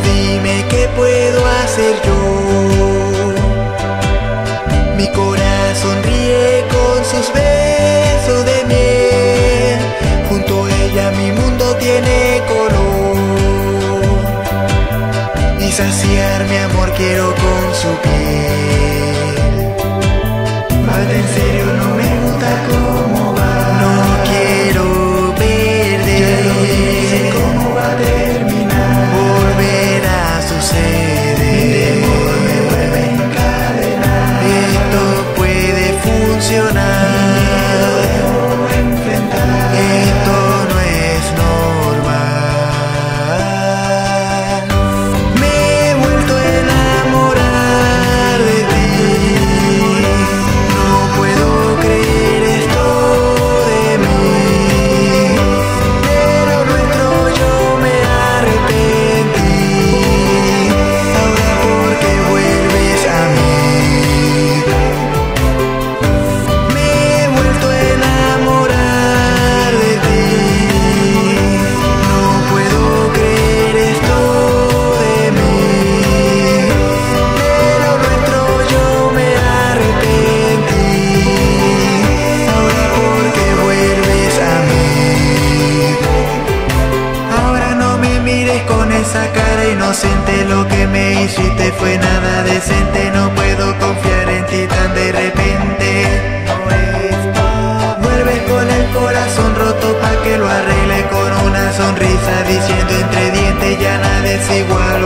Dime qué puedo hacer yo. Mi corazón ríe con sus besos de miel. Junto a ella mi mundo tiene color. Y saciar mi amor quiero con su piel. esa cara inocente Lo que me hiciste fue nada decente No puedo confiar en ti tan de repente. Vuelves con el corazón roto pa' que lo arregle Con una sonrisa diciendo entre dientes Ya nada es igual